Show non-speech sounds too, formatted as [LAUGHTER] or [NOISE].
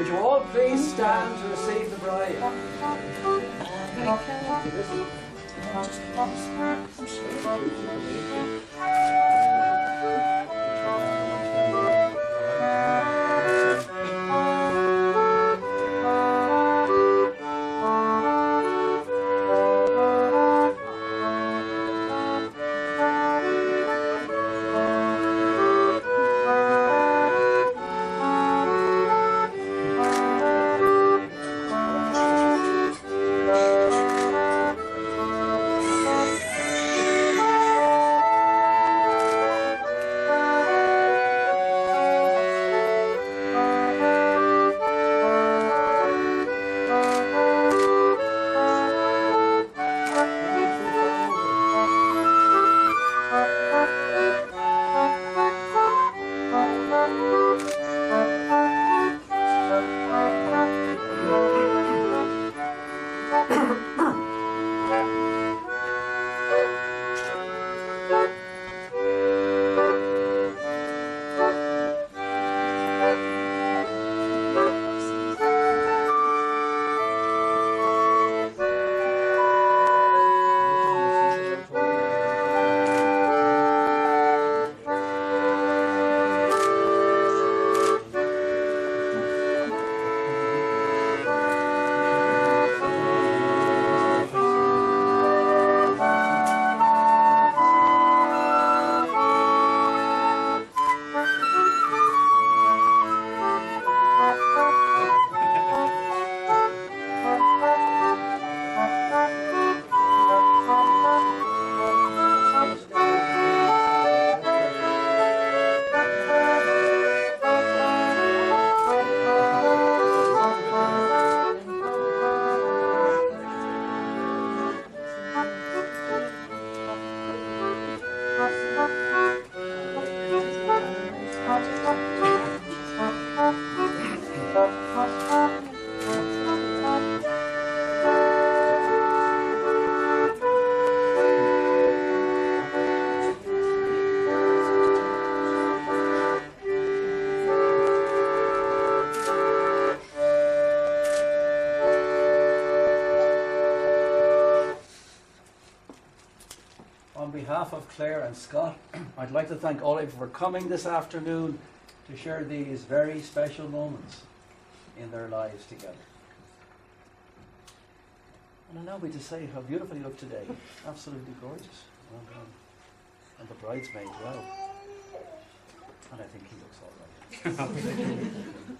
Would you all please stand to receive the bride? Thank you. うん。On behalf of Claire and Scott, [CLEARS THROAT] I'd like to thank all of you for coming this afternoon to share these very special moments in their lives together. And allow me to say how beautiful you look today. [LAUGHS] Absolutely gorgeous. Well done. And the bridesmaid, well. And I think he looks all right. [LAUGHS] [LAUGHS]